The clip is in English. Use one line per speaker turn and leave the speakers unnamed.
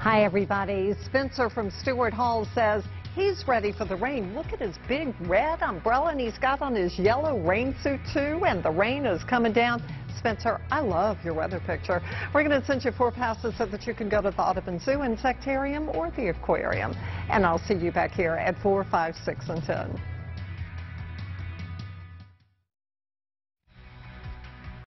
Hi, everybody. Spencer from Stewart Hall says he's ready for the rain. Look at his big red umbrella, and he's got on his yellow rain suit, too, and the rain is coming down. Spencer, I love your weather picture. We're going to send you four passes so that you can go to the Audubon Zoo, and Insectarium, or the aquarium. And I'll see you back here at 4, 5, 6, and 10.